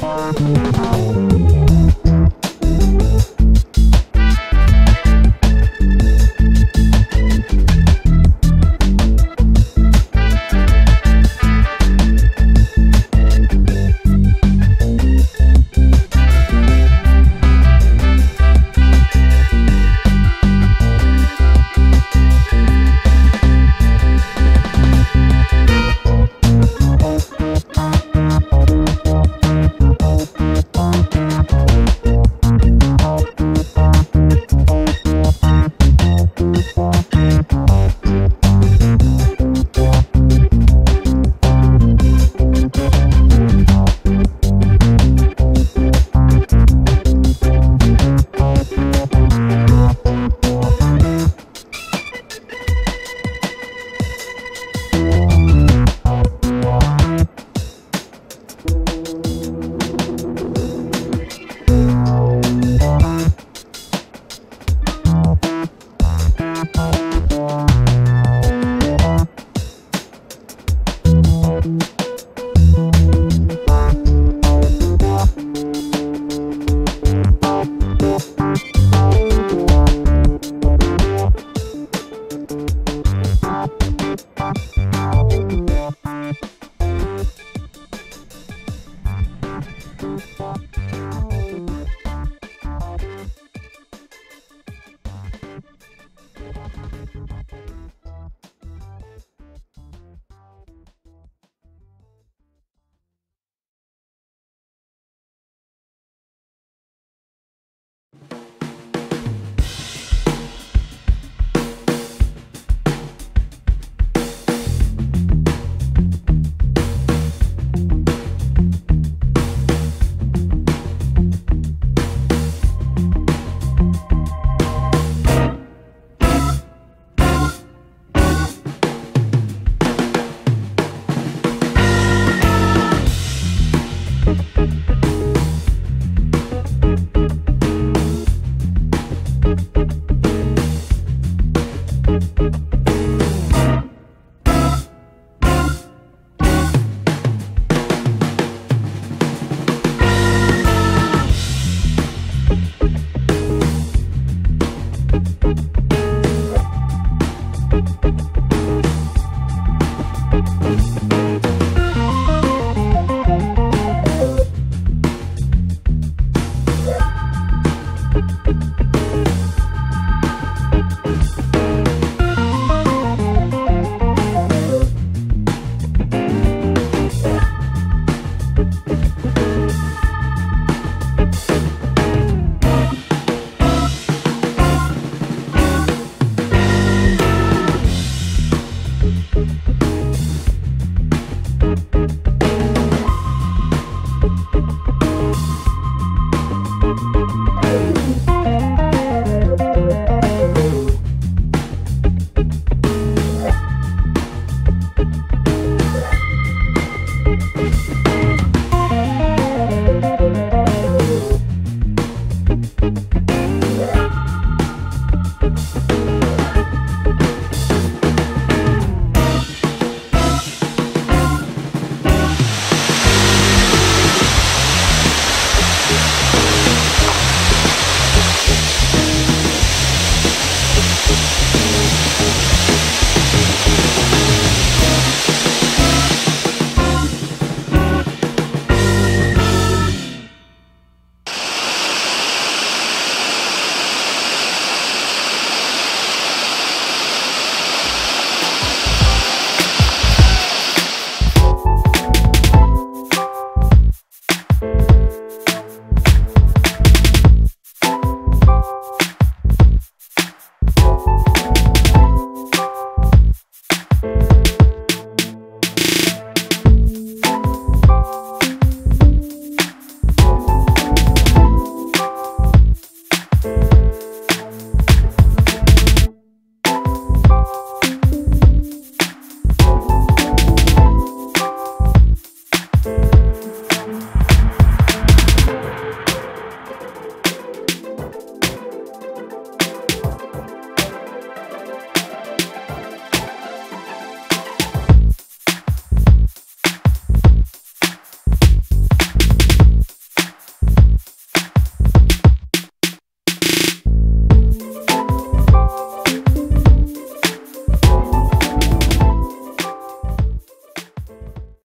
Bye. Bye. thank you